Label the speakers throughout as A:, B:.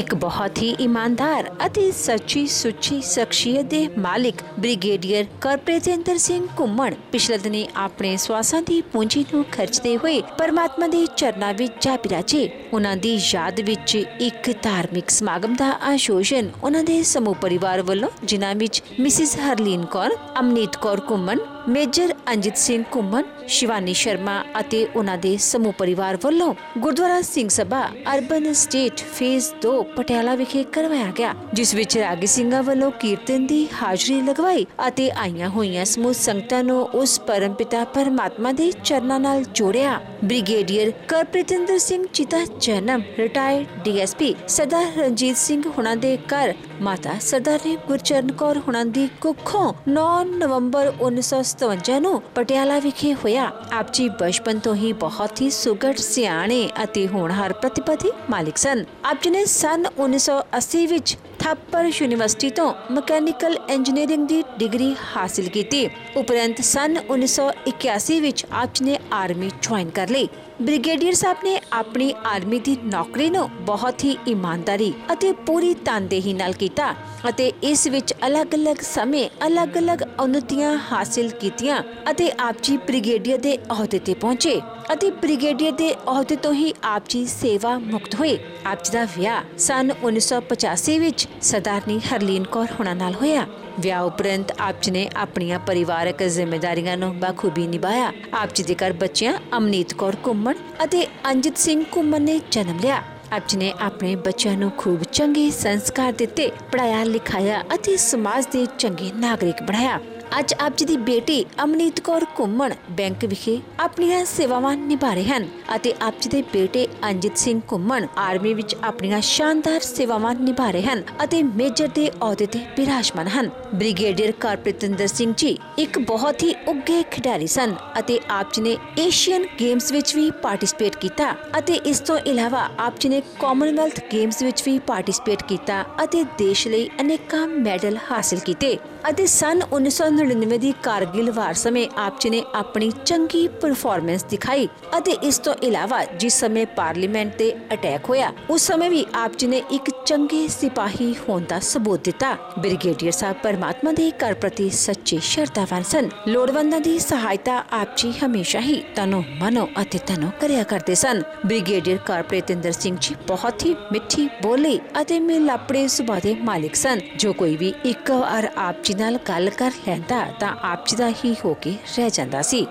A: ਇੱਕ ਬਹੁਤ ਹੀ ਇਮਾਨਦਾਰ ਅਤੇ ਸੱਚੀ ਸੁੱਚੀ ਸ਼ਖਸੀਅਤ ਦੇ ਮਾਲਿਕ ਬ੍ਰਿਗੇਡੀਅਰ ਕਰਪ੍ਰੇਜਿੰਦਰ ਸਿੰਘ ਘੁੰਮਣ ਪਿਛਲੇ ਦਿਨੀ ਆਪਣੇ ਸਵਾਸਾਂ ਦੀ ਪੂੰਜੀ ਨੂੰ ਖਰਚਦੇ ਹੋਏ ਪਰਮਾਤਮਾ ਦੇ ਚਰਨਾਂ ਵਿੱਚ ਜਾ ਬਿਰਾਜੇ ਉਹਨਾਂ ਦੀ ਯਾਦ ਵਿੱਚ ਇੱਕ ਧਾਰਮਿਕ ਸਮਾਗਮ ਦਾ ਆਯੋਜਨ ਉਹਨਾਂ ਦੇ ਸਮੂਹ ਪਰਿਵਾਰ ਵੱਲੋਂ, ਜਿਨ੍ਹਾਂ ਵਿੱਚ ਮਿਸਿਸ ਹਰਲੀਨ ਕੌਰ, ਅਮਨੀਤ ਕੌਰ ਘੁੰਮਣ ਮੇਜਰ ਅੰਜਿਤ ਸਿੰਘ ਘੁੰਮਣ, ਸ਼ਿਵਾਨੀ ਸ਼ਰਮਾ ਅਤੇ ਉਹਨਾਂ ਦੇ ਸਮੂਹ ਪਰਿਵਾਰ ਵੱਲੋਂ Gurdwara Singh Sabha urban estate phase 2 Patiala ਵਿਖੇ ਕਰਵਾਇਆ ਗਿਆ, ਜਿਸ ਵਿੱਚ ਰਾਗੀ ਸਿੰਘਾਂ ਵੱਲੋਂ ਕੀਰਤਨ ਦੀ ਹਾਜ਼ਰੀ ਲਗਵਾਈ ਅਤੇ ਆਈਆਂ ਹੋਈਆਂ ਸਮੂਹ ਸੰਗਤਾਂ ਨੂੰ ਉਸ ਪਰਮ ਪਿਤਾ ਪਰਮਾਤਮਾ ਦੇ ਚਰਨਾਂ ਨਾਲ ਜੋੜਿਆ। ਬ੍ਰਿਗੇਡੀਅਰ ਕਰਪ੍ਰਿਤਿੰਦਰ ਸਿੰਘ ਚਿਤਾ ਜਨਮ ਰਿਟਾਇਰਡ ਡੀਐਸਪੀ ਸਰਦਾਰ ਰਣਜੀਤ ਸਿੰਘ ਹੁਣਾਂ ਦੇ ਘਰ ਮਾਤਾ ਸਰਦਾਰਨੀ ਗੁਰਚਰਨ ਕੌਰ ਹੁਣਾਂ ਦੀ ਕੁੱਖੋਂ 9 ਨਵੰਬਰ 1957 ਨੂੰ ਪਟਿਆਲਾ ਵਿਖੇ ਹੋਇਆ। ਆਪ ਜੀ ਬਚਪਨ ਤੋਂ ਹੀ ਬਹੁਤ ਹੀ ਸੁਗੜ, ਸਿਆਣੇ ਅਤੇ ਹੋਣਹਾਰ ਪ੍ਰਤਿਭਾ ਦੇ ਮਾਲਿਕ ਸਨ। ਆਪ ਜੀ ਨੇ ਸਨ 1980 ਵਿੱਚ ਥਾਪਰ ਯੂਨੀਵਰਸਿਟੀ ਤੋਂ ਮਕੈਨੀਕਲ ਇੰਜੀਨੀਅਰਿੰਗ ਦੀ ਡਿਗਰੀ ਹਾਸਿਲ ਕੀਤੀ। ਉਪਰੰਤ ਸਨ 1981 ਵਿੱਚ ਆਪ ਜੀ ਨੇ ਆਰਮੀ ਜੁਆਇਨ ਕਰ ਲਈ। ਬ੍ਰਿਗੇਡੀਅਰ ਸਾਹਿਬ ਨੇ ਆਪਣੀ ਆਰਮੀ ਦੀ ਨੌਕਰੀ ਨੂੰ ਬਹੁਤ ਹੀ ਇਮਾਨਦਾਰੀ ਅਤੇ ਪੂਰੀ ਤਨਦੇਹੀ ਨਾਲ ਕੀਤਾ ਅਤੇ ਇਸ ਵਿੱਚ ਅਲੱਗ-ਅਲੱਗ ਸਮੇਂ, ਅਲੱਗ-ਅਲੱਗ ਉન્નਤੀਆਂ ਹਾਸਿਲ ਕੀਤੀਆਂ ਅਤੇ ਆਪ ਜੀ ਬ੍ਰਿਗੇਡੀਅਰ ਦੇ ਅਹੁਦੇ ਤੇ ਪਹੁੰਚੇ ਅਤੇ ਬ੍ਰਿਗੇਡੀਅਰ ਦੇ ਅਹੁਦੇ ਤੋਂ ਹੀ ਆਪ ਜੀ ਸੇਵਾ ਮੁਕਤ ਹੋਏ ਆਪ ਜੀ ਦਾ ਵਿਆਹ ਸਨ 1985 ਵਿੱਚ ਸਰਦਾਰਨੀ ਹਰਲੀਨ ਕੌਰ ਹੁਣਾ ਨਾਲ ਹੋਇਆ। ਵਿਆਹ ਉਪਰੰਤ ਆਪ ਜੀ ਨੇ ਆਪਣੀਆਂ ਪਰਿਵਾਰਕ ਜ਼ਿੰਮੇਵਾਰੀਆਂ ਨੂੰ ਬਖੂਬੀ ਨਿਭਾਇਆ। ਆਪ ਜੀ ਦੇ ਘਰ ਬੱਚਿਆਂ ਅਮਨੀਤ ਕੌਰ ਘੁੰਮਣ ਅਤੇ ਅੰਜਿਤ ਸਿੰਘ ਘੁੰਮਣ ਨੇ ਜਨਮ ਲਿਆ। ਆਪ ਜੀ ਨੇ ਆਪਣੇ ਬੱਚਿਆਂ ਨੂੰ ਖੂਬ ਚੰਗੇ ਸੰਸਕਾਰ ਦਿੱਤੇ ਪੜਾਇਆ ਲਿਖਾਇਆ ਅਤੇ ਸਮਾਜ ਦੇ ਚੰਗੇ ਨਾਗਰਿਕ ਬਣਾਇਆ। ਅੱਜ ਆਪ ਜੀ ਦੀ ਬੇਟੀ ਅਮਨੀਤ ਕੌਰ ਘੁੰਮਣ ਬੈਂਕ ਵਿਖੇ ਆਪਣੀਆਂ ਸੇਵਾਵਾਂ ਨਿਭਾ ਰਹੇ ਹਨ ਅਤੇ ਆਪ ਜੀ ਦੇ ਬੇਟੇ ਅੰਜਿਤ ਸਿੰਘ ਘੁੰਮਣ ਆਰਮੀ ਵਿੱਚ ਆਪਣੀਆਂ ਸ਼ਾਨਦਾਰ ਸੇਵਾਵਾਂ ਨਿਭਾ ਰਹੇ ਹਨ ਅਤੇ ਮੇਜਰ ਦੇ ਅਹੁਦੇ ਤੇ ਬਿਰਾਜਮਾਨ ਹਨ। ਬ੍ਰਿਗੇਡੀਅਰ ਕਾਰਪ੍ਰੇਤਿੰਦਰ ਸਿੰਘ ਜੀ ਇੱਕ ਬਹੁਤ ਹੀ ਉੱਗੇ ਖਿਡਾਰੀ ਸਨ ਅਤੇ ਆਪ ਜੀ ਨੇ ਏਸ਼ੀਅਨ ਗੇਮਸ ਵਿੱਚ ਵੀ ਪਾਰਟਿਸਿਪੇਟ ਕੀਤਾ ਅਤੇ ਇਸ ਤੋਂ ਇਲਾਵਾ ਆਪ ਜੀ ਨੇ ਕਾਮਨਵੈਲਥ ਗੇਮਸ ਵਿੱਚ ਵੀ ਪਾਰਟਿਸਿਪੇਟ ਕੀਤਾ ਅਤੇ ਦੇਸ਼ ਲਈ ਅਨੇਕਾਂ ਮੈਡਲ ਹਾਸਲ ਕੀਤੇ। ਅਤੇ ਸਨ 1999 ਦੀ ਕਾਰਗਿਲ ਵਾਰ ਸਮੇਂ ਆਪ ਜੀ ਨੇ ਆਪਣੀ ਚੰਗੀ ਪਰਫਾਰਮੈਂਸ ਦਿਖਾਈ ਅਤੇ ਇਸ ਤੋਂ ਇਲਾਵਾ ਜਿਸ ਸਮੇਂ ਪਾਰਲੀਮੈਂਟ ਤੇ ਅਟੈਕ ਹੋਇਆ, ਉਸ ਸਮੇਂ ਵੀ ਆਪ ਜੀ ਨੇ ਇੱਕ ਚੰਗੇ ਸਿਪਾਹੀ ਹੋਣ ਦਾ ਸਬੂਤ ਦਿੱਤਾ। ਬ੍ਰਿਗੇਡੀਅਰ ਸਾਹਿਬ ਪਰਮਾਤਮਾ ਦੇ ਘਰ ਪ੍ਰਤੀ ਸੱਚੇ ਸ਼ਰਧਾਵਾਨ ਸਨ। ਲੋੜਵੰਦਾਂ ਦੀ ਸਹਾਇਤਾ ਆਪ ਜੀ ਹਮੇਸ਼ਾ ਹੀ ਤਨੋ ਮਨੋ ਅਤੇ ਤਨੋ ਕਰਿਆ ਕਰਦੇ ਸਨ। ਬ੍ਰਿਗੇਡੀਅਰ ਕਾਰਪ੍ਰੇਤਿੰਦਰ ਸਿੰਘ ਜੀ ਬਹੁਤ ਹੀ ਮਿੱਠੀ ਬੋਲੀ ਅਤੇ ਮਿਲਾਪੜੇ ਸੁਭਾਅ ਦੇ ਮਾਲਿਕ ਸਨ, ਜੋ ਕੋਈ ਵੀ ਇੱਕ ਵਾਰ ਆਪ ਜੀ ਨਾਲ ਗੱਲ ਕਰ ਲੈਂਦਾ ਤਾਂ ਆਪ ਜੀ ਦਾ ਹੀ ਹੋ ਕੇ ਰਹਿ ਜਾਂਦਾ ਸੀ।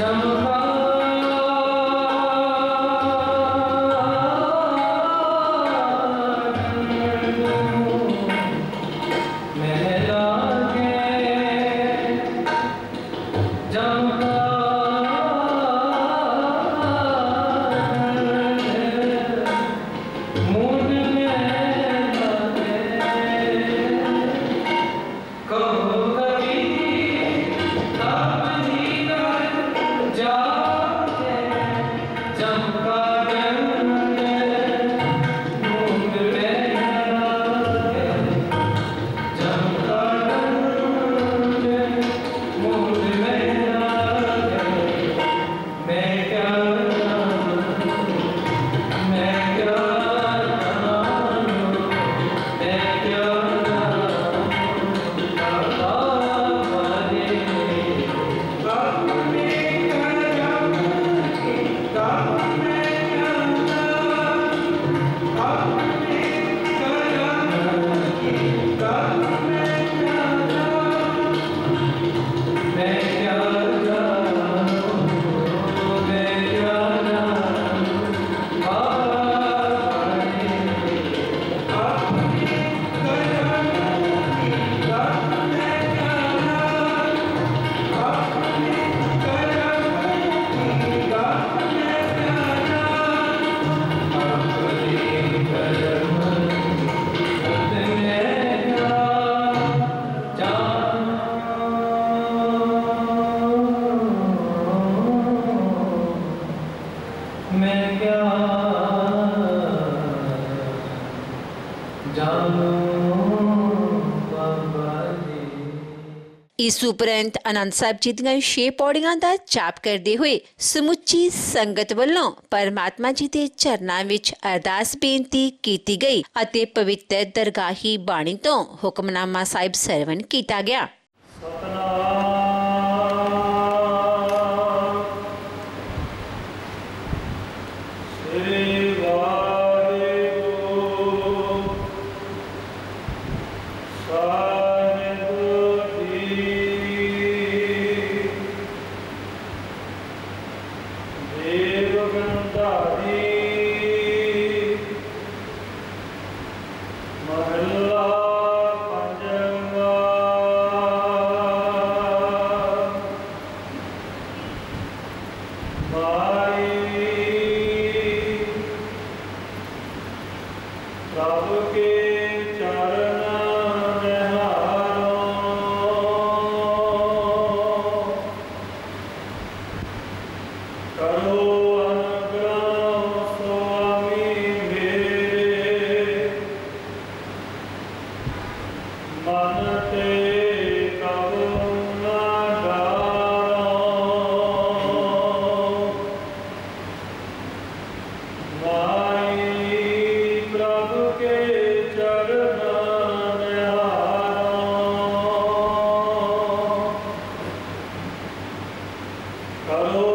B: ਇਸ ਉਪਰੰਤ ਅਨੰਦ ਸਾਹਿਬ ਜੀ ਦੀਆਂ ਛੇ ਪੌੜੀਆਂ ਦਾ ਜਾਪ ਕਰਦੇ ਹੋਏ ਸਮੁੱਚੀ ਸੰਗਤ ਵੱਲੋਂ ਪਰਮਾਤਮਾ ਜੀ ਦੇ ਚਰਨਾਂ ਵਿੱਚ ਅਰਦਾਸ ਬੇਨਤੀ ਕੀਤੀ ਗਈ ਅਤੇ ਪਵਿੱਤਰ ਦਰਗਾਹੀ ਬਾਣੀ ਤੋਂ ਹੁਕਮਨਾਮਾ ਸਾਹਿਬ ਸਰਵਣ ਕੀਤਾ ਗਿਆ।
C: Bye. Pablo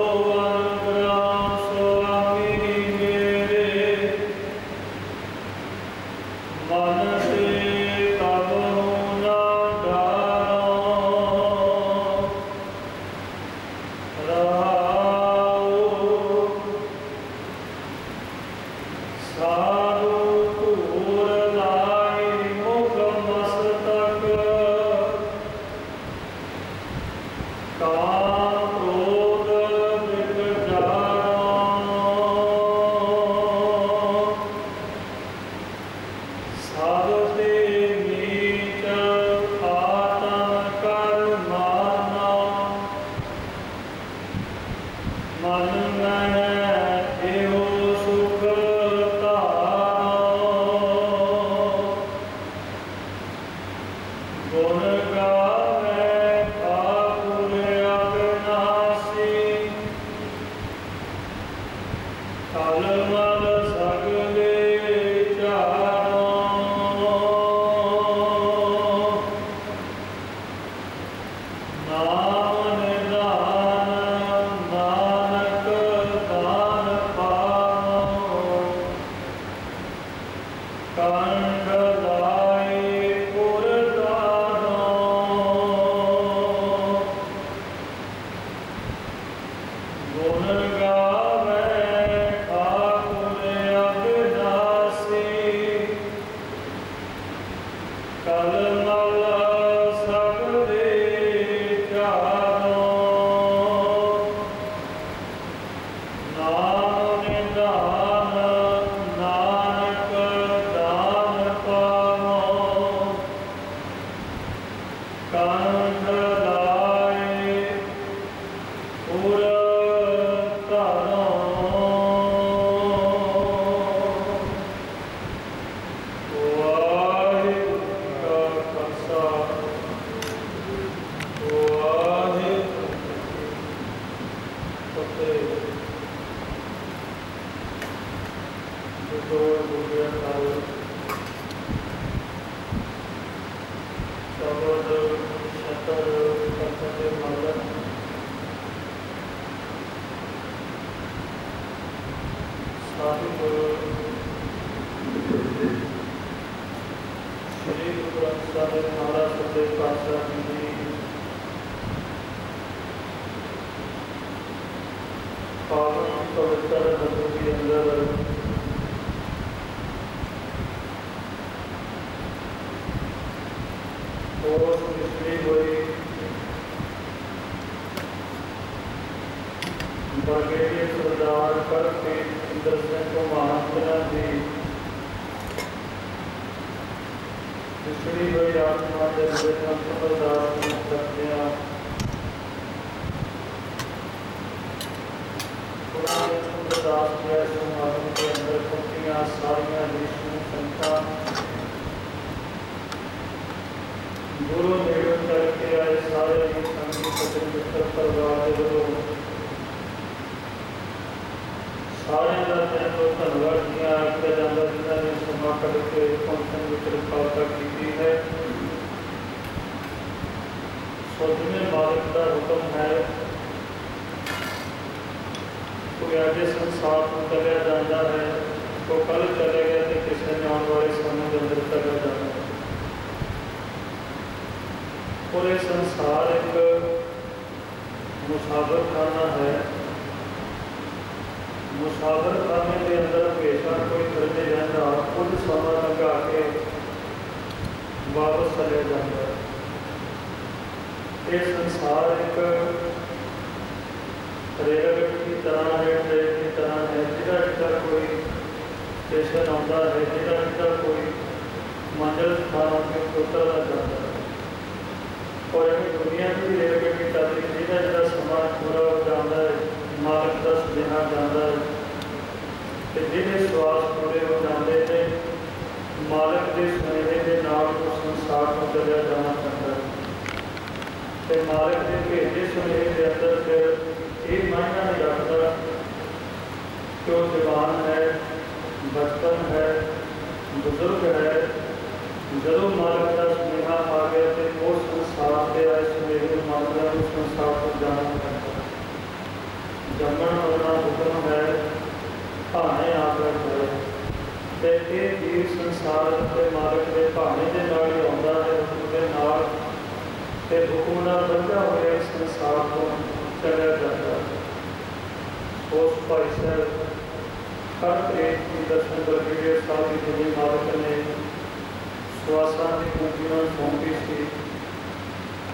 C: Sangha. کرتے ہیں پہنچنے کی کرپالتا کی ہے ਪੁਰਾਣੇ ਸੁੰਦਰਦਾਸ ਜੀ ਸਮਾਗਮ ਦੇ ਅੰਦਰ ਪਹੁੰਚੀਆਂ ਸਾਰੀਆਂ ਵਿਸ਼ਨੂੰ ਸੰਤਾਂ ਗੁਰੂ ਨੇੜੇ ਕਰਕੇ ਆਏ ਸਾਰੇ ਹੀ ਸੰਗੀ ਸਤਿ ਮਿੱਤਰ ਪਰਿਵਾਰ ਦੇ ਵੱਲੋਂ ਸਾਰਿਆਂ ਦਾ ਤਹਿ ਦਿਲੋਂ ਧੰਨਵਾਦ ਦੀਆਂ ਆਖਿਆ ਜਾਂਦਾ ਜਿਨ੍ਹਾਂ ਨੇ ਸਮਾਂ ਕੱਢ ਕੇ ਪਹੁੰਚਣ ਵਿੱਚ ਰੁਕਾਵਟ ਕੀਤੀ ਹੈ ਸੋ ਜਿਵੇਂ ਮਾਲਕ ਦਾ ਹੁਕਮ ਹੈ ਕੋਈ ਅੱਜ ਇਸ ਇਹ ਸੰਸਾਰ ਇੱਕ ਮੁਸਾਫਰਖਾਨਾ ਰੇਲ ਦੀ ਤਰ੍ਹਾਂ ਹੈ ਟ੍ਰੇਨ ਦੀ ਤਰ੍ਹਾਂ ਹੈ ਜਿਹੜਾ ਜਿਹੜਾ ਕੋਈ ਸਟੇਸ਼ਨ ਆਉਂਦਾ ਹੈ ਜਿਹੜਾ ਜਿਹੜਾ ਕੋਈ ਮੰਜ਼ਿਲ ਸਥਾਨ ਤੇ ਉਤਰਦਾ ਜਾਂਦਾ ਹੈ। ਔਰ ਇਹ ਦੁਨੀਆ ਦੀ ਰੇਲ ਗੱਡੀ ਚੱਲਦੀ ਜਿਹਦਾ ਜਿਹੜਾ ਸਮਾਂ ਪੂਰਾ ਹੋ ਜਾਂਦਾ ਹੈ, ਮਾਲਕ ਦਾ ਸੁਨੇਹਾ ਜਾਂਦਾ ਹੈ, ਤੇ ਜਿਹਦੇ ਸਵਾਸ ਪੂਰੇ ਹੋ ਜਾਂਦੇ ਨੇ, ਮਾਲਕ ਦੇ ਸੁਨੇਹੇ ਦੇ ਨਾਲ ਉਸ ਸੰਸਾਰ ਨੂੰ ਚੱਲਿਆ ਜਾਣਾ ਤੇ ਮਾਲਕ ਦੇ ਭੇਜੇ ਸੁਨੇਹੇ ਦੇ ਅੰਦਰ ਫਿਰ ਇਹ ਮਾਇਨਾ ਨਹੀਂ ਰੱਖਦਾ ਕਿ ਉਹ ਜਵਾਨ ਹੈ ਬਚਪਨ ਹੈ ਬਜ਼ੁਰਗ ਹੈ ਜਦੋਂ ਮਾਲਕ ਦਾ ਸੁਨੇਹਾ ਆ ਗਿਆ ਤੇ ਉਸ ਸੰਸਾਰ ਦੇ ਆਏ ਸੁਨੇਹੇ ਨੂੰ ਮੰਨਦਾ ਉਸ ਸੰਸਾਰ ਤੋਂ ਜਾਣਾ ਪੈਂਦਾ ਜੰਮਣ ਵਾਲਾ ਹੁਕਮ ਹੈ ਭਾਣੇ ਆਪ ਹੈ ਤੇ ਇਹ ਜੀਵ ਸੰਸਾਰ ਦੇ ਮਾਲਕ ਦੇ ਭਾਣੇ ਦੇ ਨਾਲ ਹੀ ਆਉਂਦਾ ਹੈ ਹੁਕਮ ਦੇ ਨਾਲ ਤੇ ਹੁਕਮ ਨਾਲ ਬੰਧਿਆ ਹੋਇਆ ਇਸ ਸੰਸਾਰ ਤੋਂ ਚਲਿਆ ਜਾਂਦਾ ਉਸ ਭਾਈ ਸਾਹਿਬ ਹਰ ਤਰੀਕ ਦੀ ਦਰਸ਼ਨ ਕਰਕੇ ਸਾਰੀ ਦੁਨੀਆ ਮਾਲਕ ਨੇ ਸਵਾਸਾਂ ਦੀ ਪੂੰਜੀ ਨਾਲ ਸੌਂਪੀ ਸੀ।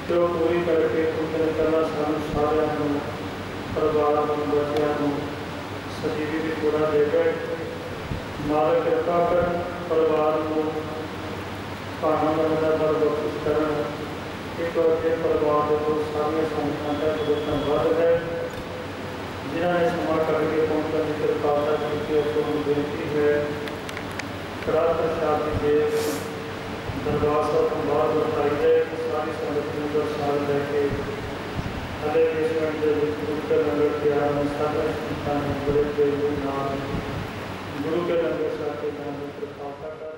C: ਤੇ ਉਹ ਪੂਰੀ ਕਰਕੇ ਪੁੱਤਰ ਕਰਨਾ ਸਾਨੂੰ ਸਾਰਿਆਂ ਨੂੰ, ਪਰਿਵਾਰ ਨੂੰ, ਬੱਚਿਆਂ ਨੂੰ ਸਜੀਵੀ ਵੀ ਪੂਰਾ ਦੇ ਗਏ। ਮਾਲਕ ਕਿਰਪਾ ਕਰ ਪਰਿਵਾਰ ਨੂੰ ਭਾਣਾ ਬਣਦਾ ਪਰ ਬਖਸ਼ ਕਰਨ। ਇੱਕ ਵਾਰ ਪਰਿਵਾਰ ਦੇ ਲੋਕ ਸਾਰੀਆਂ ਸੰਗਤਾਂ ਦਾ ਬਹੁਤ ਧੰਨਵਾਦ ਹੈ। ਜਿਨ੍ਹਾਂ ਨੇ ਸਮਾਂ ਕੱਢ ਕੇ ਪਹੁੰਚਣ ਦੀ ਕਿਰਪਾਲਤਾ ਕੀਤੀ, ਉਸ ਨੂੰ ਬੇਨਤੀ ਹੈ। ਕੜਾ ਪ੍ਰਸ਼ਾਦ ਦੀ ਦੇ ਦਰਬਾਰ ਸਾਹਿਬ ਤੋਂ ਬਾਹਰ ਵਰਤਾਈ ਜਾਏ ਸਾਰੀ ਸੰਗਤ ਨੂੰ ਦਰਸ਼ਨ ਲੈ ਕੇ ਅਲੇ ਬੇਸਮੈਂਟ ਦੇ ਵਿੱਚ ਗੁਰੂ ਕੇ ਲੰਗਰ ਤਿਆਰ ਹੈ ਸਾਰੇ ਸੰਤਾਂ ਨੂੰ ਬੜੇ ਦੇ ਨਾਮ ਗੁਰੂ ਕੇ ਲੰਗਰ ਸਾਹਿਬ ਦੇ ਨਾਮ ਦੀ ਕਿਰਪਾਲਤਾ